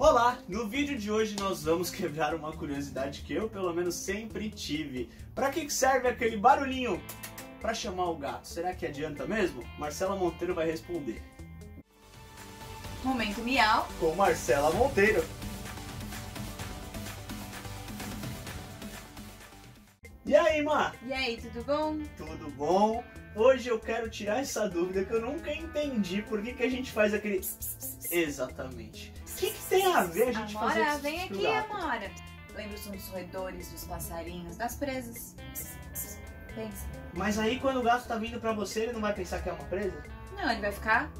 Olá! No vídeo de hoje nós vamos quebrar uma curiosidade que eu pelo menos sempre tive. Para que serve aquele barulhinho? Para chamar o gato. Será que adianta mesmo? Marcela Monteiro vai responder. Momento miau. Com Marcela Monteiro. E aí, Mar? E aí, tudo bom? Tudo bom? Hoje eu quero tirar essa dúvida que eu nunca entendi por que, que a gente faz aquele. Exatamente. O que, que tem a ver a gente Amora, fazer isso vem pro aqui? Amora. Lembra o som dos roedores, dos passarinhos, das presas? Pensa. Mas aí quando o gato tá vindo pra você, ele não vai pensar que é uma presa? Não, ele vai ficar.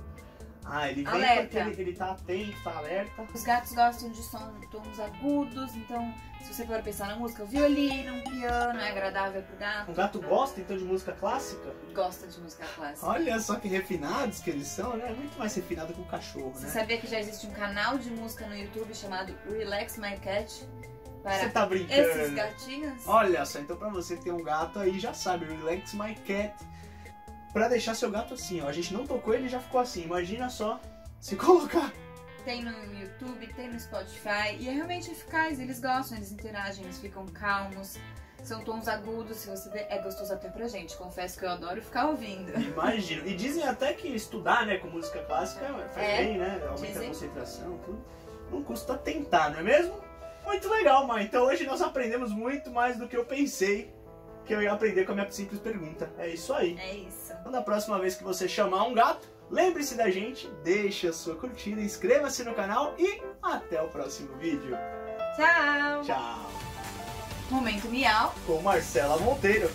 Ah, ele vem Alerta. porque ele, ele tá atento, tá alerta. Os gatos gostam de som, tons agudos, então se você for pensar na música, o violino, um piano, é agradável pro O gato. gato gosta então de música clássica? Gosta de música clássica. Olha só que refinados que eles são, né? Muito mais refinado que o cachorro, Você né? sabia que já existe um canal de música no YouTube chamado Relax My Cat? Para Você tá brincando? esses gatinhos? Olha só, então pra você que tem um gato aí, já sabe, Relax My Cat. Pra deixar seu gato assim, ó. A gente não tocou, ele já ficou assim. Imagina só se colocar. Tem no YouTube, tem no Spotify e é realmente eficaz. Eles gostam, eles interagem, eles ficam calmos. São tons agudos, se você ver, é gostoso até pra gente. Confesso que eu adoro ficar ouvindo. Imagino. E dizem até que estudar, né, com música clássica faz É, bem, né? Aumenta dizem. a concentração, tudo. Não custa tentar, não é mesmo? Muito legal, mãe. Então hoje nós aprendemos muito mais do que eu pensei que eu ia aprender com a minha simples pergunta. É isso aí. É isso. Então, da próxima vez que você chamar um gato, lembre-se da gente, deixe a sua curtida, inscreva-se no canal e até o próximo vídeo. Tchau! Tchau! Momento miau. Com Marcela Monteiro.